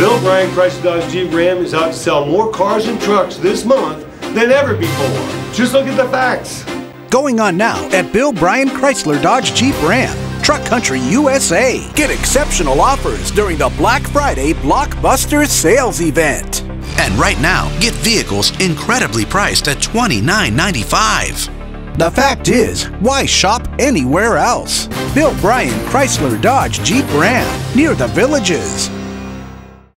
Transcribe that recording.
Bill Bryan Chrysler Dodge Jeep Ram is out to sell more cars and trucks this month than ever before. Just look at the facts. Going on now at Bill Bryan Chrysler Dodge Jeep Ram, Truck Country USA. Get exceptional offers during the Black Friday Blockbuster sales event. And right now, get vehicles incredibly priced at $29.95. The fact is, why shop anywhere else? Bill Bryan Chrysler Dodge Jeep Ram near the villages.